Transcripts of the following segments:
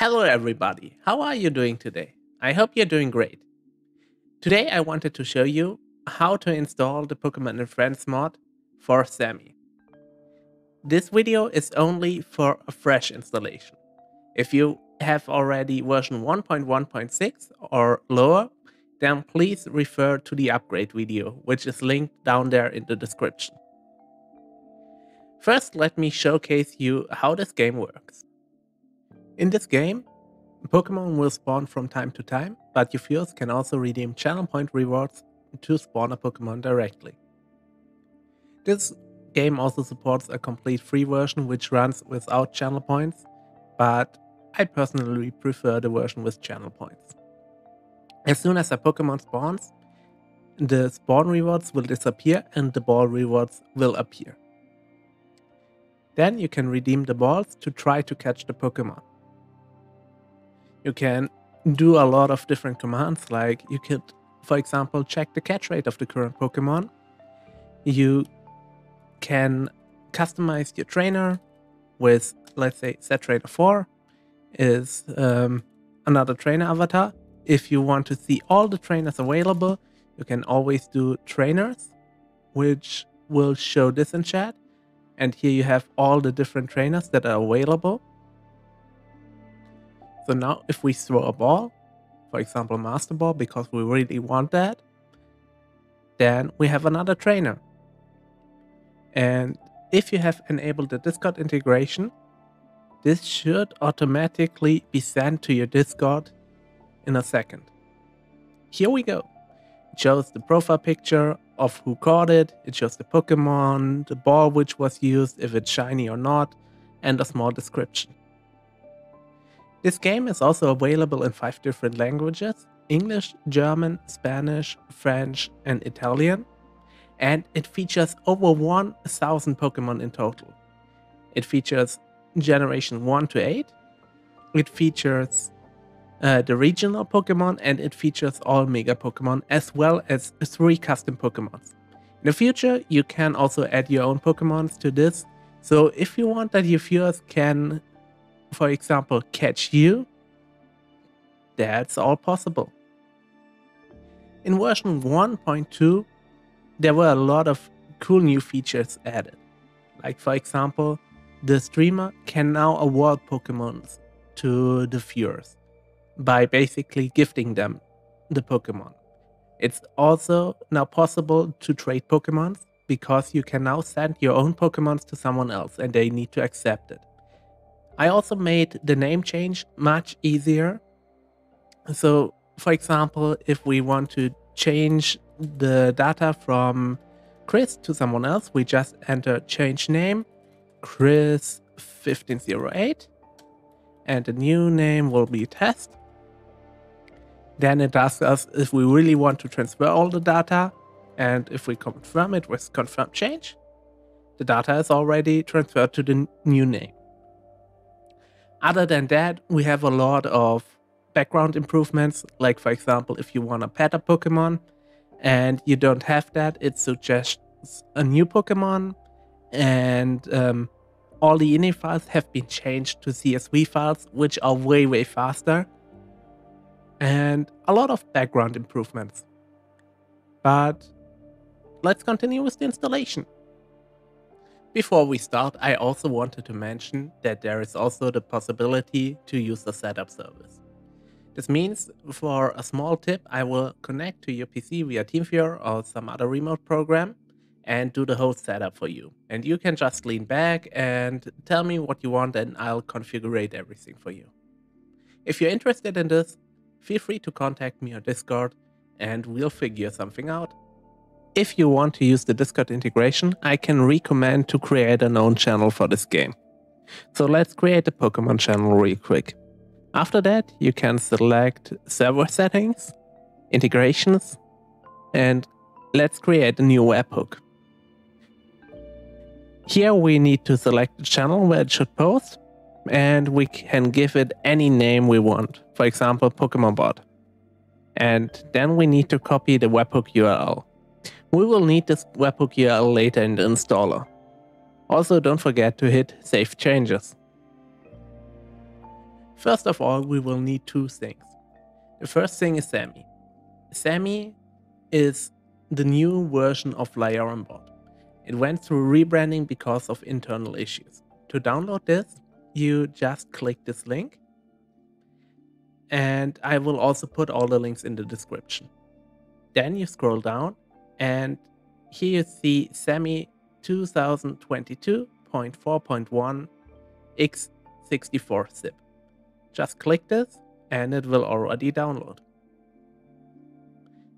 Hello, everybody. How are you doing today? I hope you're doing great. Today, I wanted to show you how to install the Pokemon and Friends mod for SAMMI. This video is only for a fresh installation. If you have already version 1.1.6 or lower, then please refer to the upgrade video, which is linked down there in the description. First, let me showcase you how this game works. In this game, Pokemon will spawn from time to time, but your viewers can also redeem channel point rewards to spawn a Pokemon directly. This game also supports a complete free version which runs without channel points, but I personally prefer the version with channel points. As soon as a Pokemon spawns, the spawn rewards will disappear and the ball rewards will appear. Then you can redeem the balls to try to catch the Pokemon you can do a lot of different commands. Like you could, for example, check the catch rate of the current Pokemon. You can customize your trainer with, let's say, set trainer 4 is um, another trainer avatar. If you want to see all the trainers available, you can always do trainers, which will show this in chat. And here you have all the different trainers that are available. So now if we throw a ball, for example, Master Ball, because we really want that, then we have another trainer. And if you have enabled the Discord integration, this should automatically be sent to your Discord in a second. Here we go. It shows the profile picture of who caught it, it shows the Pokemon, the ball which was used, if it's shiny or not, and a small description. This game is also available in five different languages English, German, Spanish, French, and Italian. And it features over 1000 Pokemon in total. It features Generation 1 to 8. It features uh, the regional Pokemon and it features all Mega Pokemon as well as three custom Pokemons. In the future, you can also add your own Pokemons to this. So if you want that your viewers can for example, catch you, that's all possible. In version 1.2, there were a lot of cool new features added. Like, for example, the streamer can now award Pokemons to the viewers by basically gifting them the Pokemon. It's also now possible to trade Pokemons because you can now send your own Pokemons to someone else and they need to accept it. I also made the name change much easier. So, for example, if we want to change the data from Chris to someone else, we just enter change name, Chris 1508, and the new name will be test. Then it asks us if we really want to transfer all the data, and if we confirm it with confirm change, the data is already transferred to the new name. Other than that, we have a lot of background improvements. Like, for example, if you want to pet a Pokemon and you don't have that, it suggests a new Pokemon. And um, all the ini files have been changed to CSV files, which are way, way faster. And a lot of background improvements. But let's continue with the installation. Before we start, I also wanted to mention that there is also the possibility to use the setup service. This means for a small tip, I will connect to your PC via TeamViewer or some other remote program and do the whole setup for you. And you can just lean back and tell me what you want and I'll configure everything for you. If you're interested in this, feel free to contact me on Discord and we'll figure something out. If you want to use the Discord integration, I can recommend to create an own channel for this game. So let's create a Pokemon channel real quick. After that, you can select server settings, integrations, and let's create a new webhook. Here we need to select the channel where it should post, and we can give it any name we want, for example, Pokemon Bot. And then we need to copy the webhook URL. We will need this webhook later in the installer. Also don't forget to hit Save Changes. First of all, we will need two things. The first thing is SAMMI. SAMMI is the new version of LioranBoard. It went through rebranding because of internal issues. To download this, you just click this link. And I will also put all the links in the description. Then you scroll down and here you see SAMMI 2022.4.1 x64 zip. Just click this and it will already download.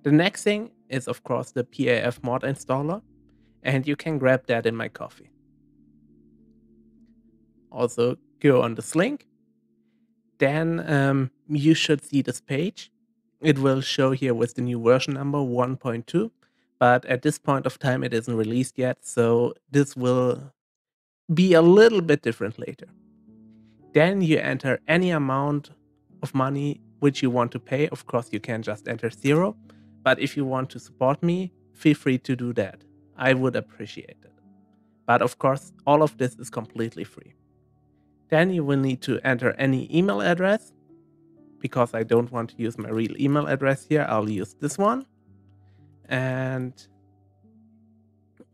The next thing is of course the PAF mod installer and you can grab that in my Ko-fi. Also go on this link. Then um, you should see this page. It will show here with the new version number 1.2 but at this point of time it isn't released yet so this will be a little bit different later. Then you enter any amount of money which you want to pay. Of course you can just enter zero but if you want to support me feel free to do that. I would appreciate it. But of course all of this is completely free. Then you will need to enter any email address because i don't want to use my real email address here. I'll use this one and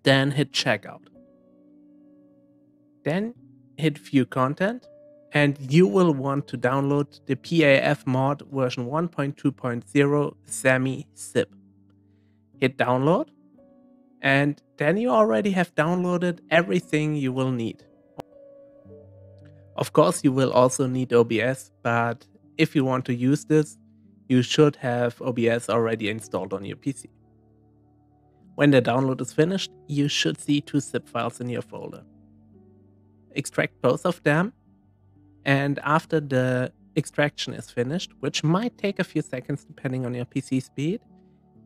then hit checkout. Then hit view content and you will want to download the PAF mod version 1.2.0 SAMMI zip. Hit download and then you already have downloaded everything you will need. Of course, you will also need OBS, but if you want to use this, you should have OBS already installed on your PC. When the download is finished, you should see two zip files in your folder. Extract both of them, and after the extraction is finished, which might take a few seconds depending on your PC speed,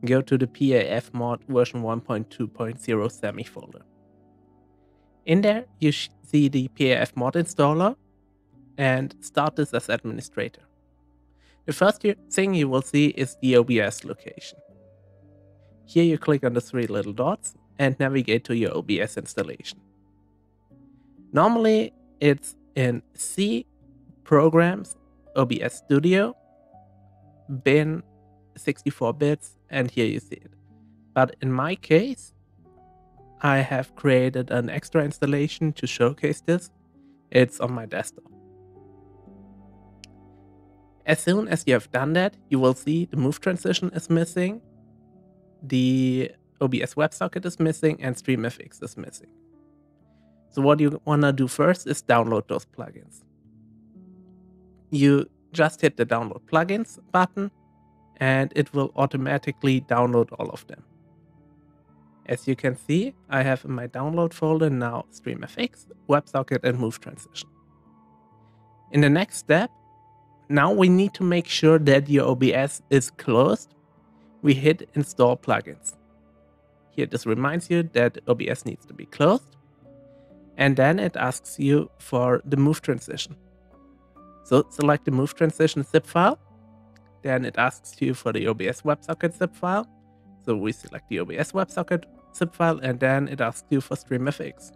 go to the PAF mod version 1.2.0 SAMMI folder. In there, you see the PAF mod installer and start this as administrator. The first thing you will see is the OBS location. Here you click on the three little dots and navigate to your OBS installation. Normally it's in C Programs, OBS Studio, bin 64 bits, and here you see it. But in my case, I have created an extra installation to showcase this. It's on my desktop. As soon as you have done that, you will see the move transition is missing the OBS WebSocket is missing and StreamFX is missing. So what you want to do first is download those plugins. You just hit the download plugins button and it will automatically download all of them. As you can see, I have in my download folder now StreamFX, WebSocket and Move Transition. In the next step, now we need to make sure that your OBS is closed we hit install plugins. Here this reminds you that OBS needs to be closed and then it asks you for the move transition. So select the move transition zip file. Then it asks you for the OBS WebSocket zip file. So we select the OBS WebSocket zip file and then it asks you for StreamFX.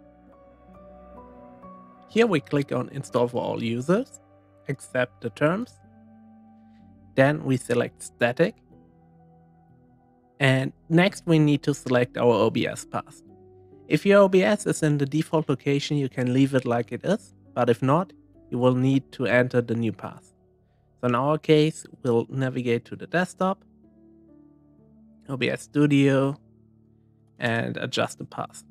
Here we click on install for all users, accept the terms. Then we select static and next we need to select our OBS path. If your OBS is in the default location, you can leave it like it is, but if not, you will need to enter the new path. So in our case, we'll navigate to the desktop, OBS Studio, and adjust the path.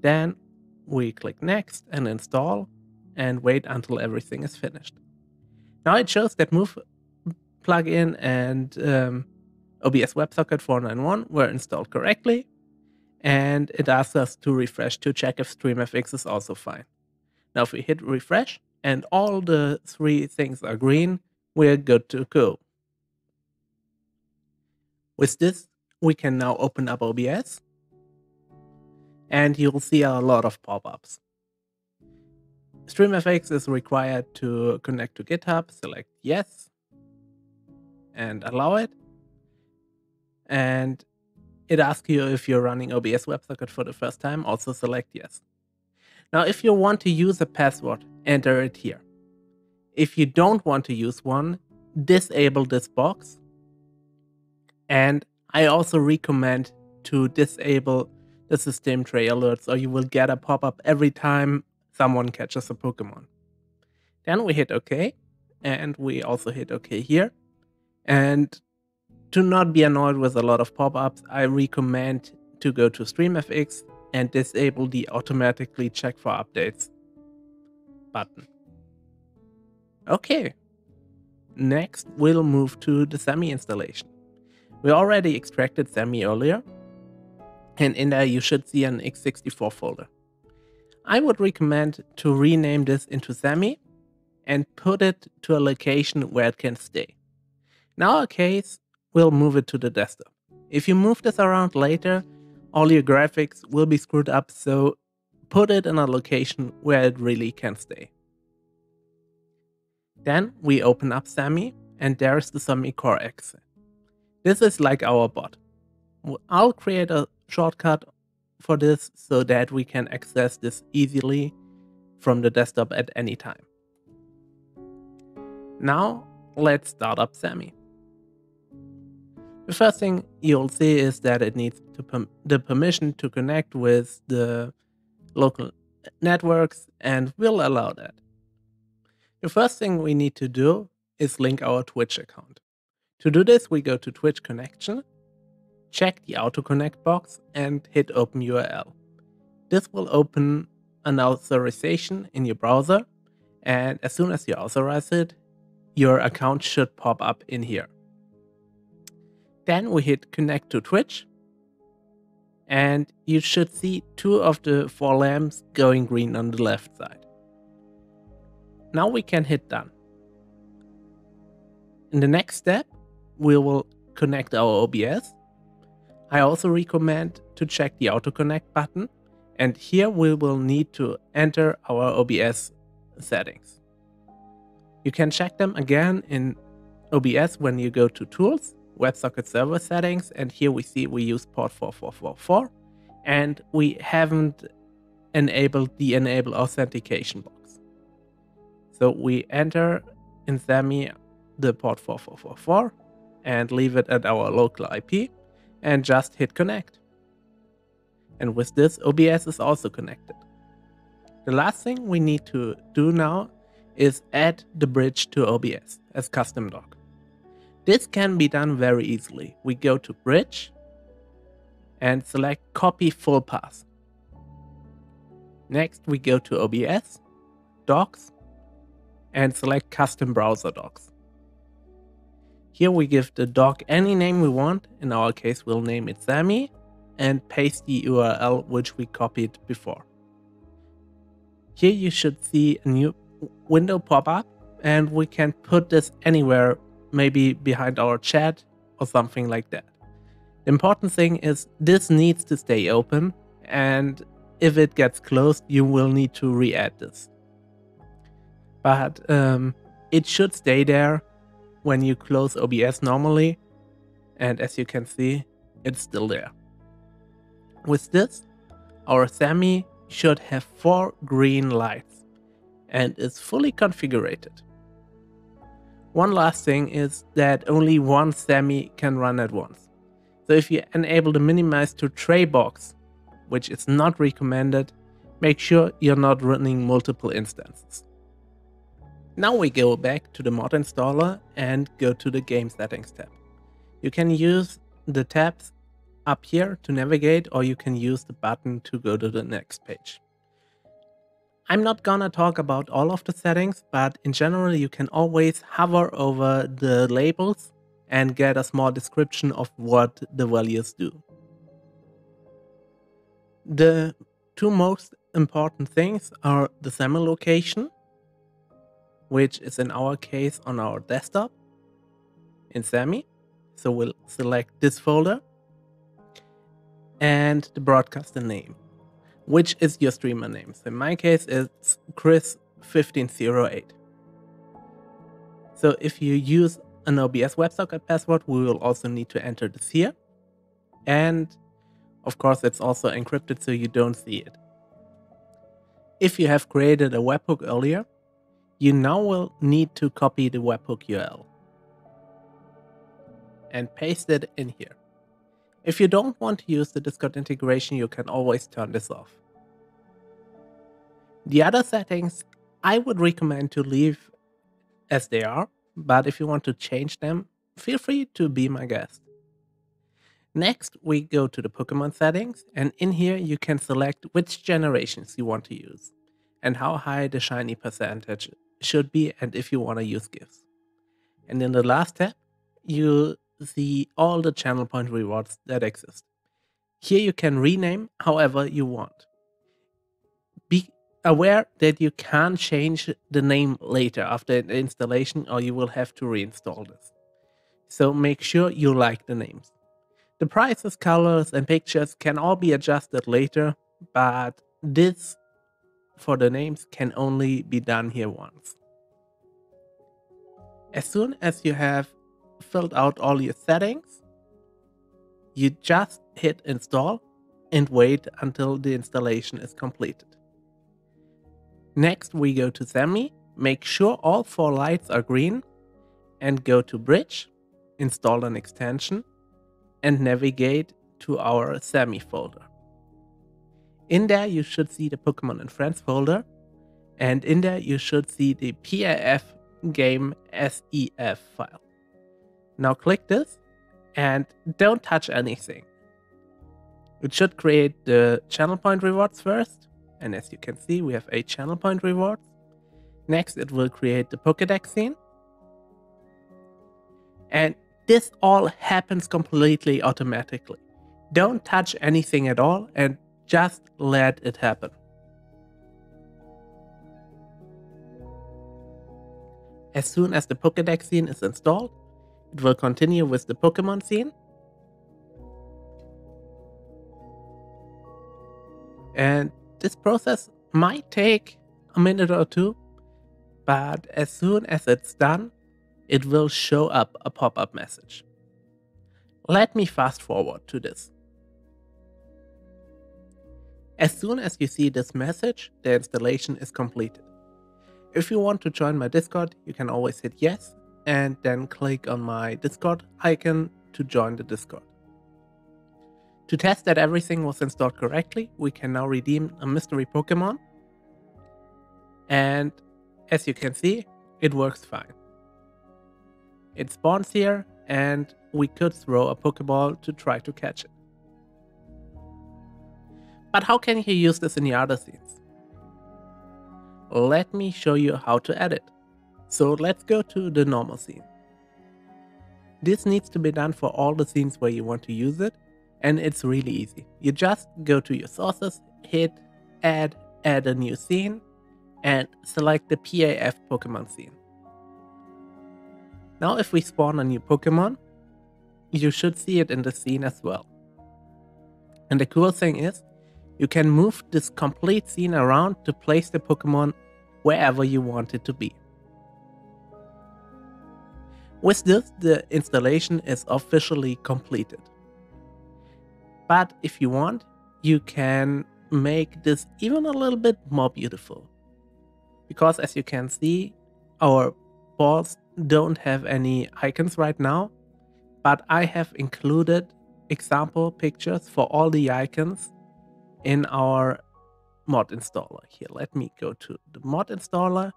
Then we click next and install and wait until everything is finished. Now it shows that Move plugin and um, OBS WebSocket 491 were installed correctly. And it asks us to refresh to check if StreamFX is also fine. Now, if we hit refresh and all the three things are green, we're good to go. With this, we can now open up OBS and you'll see a lot of pop-ups. StreamFX is required to connect to GitHub, select yes, and allow it. And it asks you if you're running OBS WebSocket for the first time, also select yes. Now, if you want to use a password, enter it here. If you don't want to use one, disable this box. And I also recommend to disable the system tray alerts or you will get a pop-up every time someone catches a Pokemon. Then we hit OK and we also hit OK here. And to not be annoyed with a lot of pop-ups, I recommend to go to StreamFX and disable the automatically check for updates button. Okay. Next, we'll move to the SAMMI installation. We already extracted SAMMI earlier, and in there you should see an x64 folder. I would recommend to rename this into SAMMI and put it to a location where it can stay. In our case, we'll move it to the desktop. If you move this around later, all your graphics will be screwed up, so put it in a location where it really can stay. Then we open up SAMMI, and there's the SAMMI Core exe. This is like our bot. I'll create a shortcut for this so that we can access this easily from the desktop at any time. Now, let's start up SAMMI. The first thing you'll see is that it needs the permission to connect with the local networks and we'll allow that. The first thing we need to do is link our Twitch account. To do this, we go to Twitch connection, check the auto connect box and hit open URL. This will open an authorization in your browser and as soon as you authorize it, your account should pop up in here. Then we hit connect to Twitch and you should see two of the four lamps going green on the left side. Now we can hit done. In the next step, we will connect our OBS. I also recommend to check the auto connect button and here we will need to enter our OBS settings. You can check them again in OBS when you go to tools WebSocket server settings, and here we see we use port 4444, and we haven't enabled the enable authentication box. So we enter in SAMMI the port 4444 and leave it at our local IP and just hit connect. And with this, OBS is also connected. The last thing we need to do now is add the bridge to OBS as custom doc. This can be done very easily. We go to Bridge and select Copy Full Path. Next, we go to OBS, Docs, and select Custom Browser Docs. Here we give the doc any name we want. In our case, we'll name it SAMMI and paste the URL which we copied before. Here you should see a new window pop up and we can put this anywhere maybe behind our chat or something like that. The important thing is this needs to stay open and if it gets closed, you will need to re-add this. But um, it should stay there when you close OBS normally. And as you can see, it's still there. With this, our SAMMI should have four green lights and is fully configured. One last thing is that only one SAMMI can run at once. So if you enable the minimize to tray box, which is not recommended, make sure you're not running multiple instances. Now we go back to the mod installer and go to the game settings tab. You can use the tabs up here to navigate or you can use the button to go to the next page. I'm not gonna talk about all of the settings, but in general you can always hover over the labels and get a small description of what the values do. The two most important things are the SAMMI location, which is in our case on our desktop in SAMMI. So we'll select this folder and the broadcaster name which is your streamer name. So in my case, it's Chris1508. So if you use an OBS WebSocket password, we will also need to enter this here. And of course, it's also encrypted so you don't see it. if you have created a webhook earlier, you now will need to copy the webhook URL and paste it in here. If you don't want to use the Discord integration, you can always turn this off. The other settings I would recommend to leave as they are, but if you want to change them, feel free to be my guest. Next, we go to the Pokemon settings, and in here you can select which generations you want to use and how high the shiny percentage should be and if you want to use gifts. And in the last tab, you see all the channel point rewards that exist. Here you can rename however you want. Be aware that you can't change the name later after the installation or you will have to reinstall this. So make sure you like the names. The prices, colors, and pictures can all be adjusted later, but this for the names can only be done here once. As soon as you have filled out all your settings, you just hit install and wait until the installation is completed. Next, we go to SAMMI, make sure all four lights are green, and go to Bridge, install an extension, and navigate to our SAMMI folder. In there, you should see the Pokemon and Friends folder, and in there, you should see the PAF game SEF file. Now click this and don't touch anything. It should create the channel point rewards first. And as you can see, we have eight channel point rewards. Next, it will create the Pokedex scene. And this all happens completely automatically. Don't touch anything at all and just let it happen. As soon as the Pokedex scene is installed, it will continue with the Pokemon scene. And this process might take a minute or two, but as soon as it's done, it will show up a pop up message. Let me fast forward to this. As soon as you see this message, the installation is completed. If you want to join my Discord, you can always hit yes and then click on my Discord icon to join the Discord. To test that everything was installed correctly, we can now redeem a mystery Pokemon. And as you can see, it works fine. It spawns here and we could throw a Pokeball to try to catch it. But how can you use this in the other scenes? Let me show you how to edit. So let's go to the normal scene. This needs to be done for all the scenes where you want to use it, and it's really easy. You just go to your sources, hit add, add a new scene, and select the PAF Pokemon scene. Now if we spawn a new Pokemon, you should see it in the scene as well. And the cool thing is, you can move this complete scene around to place the Pokemon wherever you want it to be. With this, the installation is officially completed. But if you want, you can make this even a little bit more beautiful. Because as you can see, our balls don't have any icons right now, but I have included example pictures for all the icons in our mod installer. Here, let me go to the mod installer,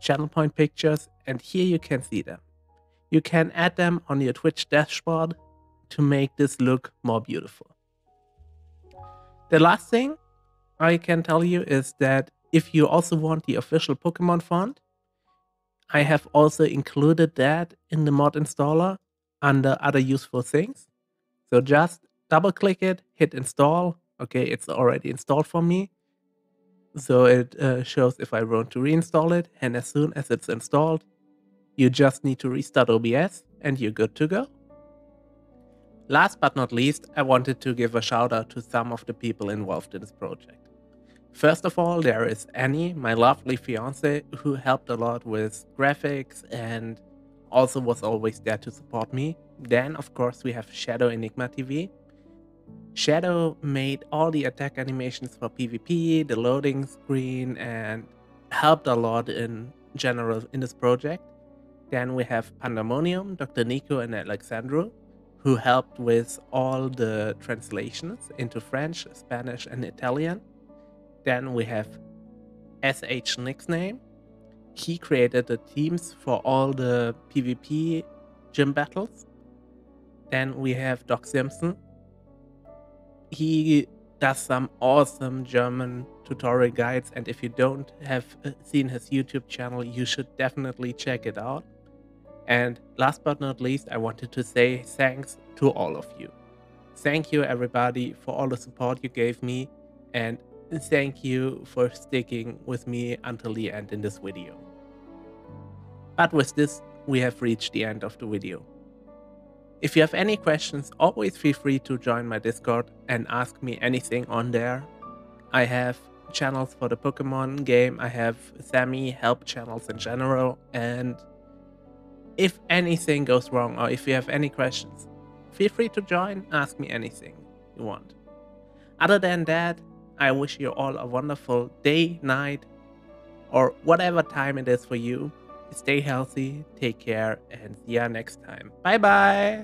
channel point pictures, and here you can see them you can add them on your Twitch dashboard to make this look more beautiful. The last thing I can tell you is that if you also want the official Pokemon font, I have also included that in the mod installer under other useful things. So just double click it, hit install. Okay, it's already installed for me. So it uh, shows if I want to reinstall it. And as soon as it's installed, you just need to restart OBS and you're good to go. Last but not least, I wanted to give a shout out to some of the people involved in this project. First of all, there is Annie, my lovely fiance, who helped a lot with graphics and also was always there to support me. Then, of course, we have Shadow Enigma TV. Shadow made all the attack animations for PvP, the loading screen, and helped a lot in general in this project. Then we have Pandemonium, Dr. Nico, and Alexandro, who helped with all the translations into French, Spanish, and Italian. Then we have SH Nickname. He created the teams for all the PvP gym battles. Then we have Doc Simpson. He does some awesome German tutorial guides, and if you don't have uh, seen his YouTube channel, you should definitely check it out. And last but not least, I wanted to say thanks to all of you. Thank you, everybody, for all the support you gave me, and thank you for sticking with me until the end in this video. But with this, we have reached the end of the video. If you have any questions, always feel free to join my Discord and ask me anything on there. I have channels for the Pokemon game, I have SAMMI help channels in general, and if anything goes wrong or if you have any questions, feel free to join, ask me anything you want. Other than that, I wish you all a wonderful day, night, or whatever time it is for you. Stay healthy, take care, and see ya next time. Bye bye!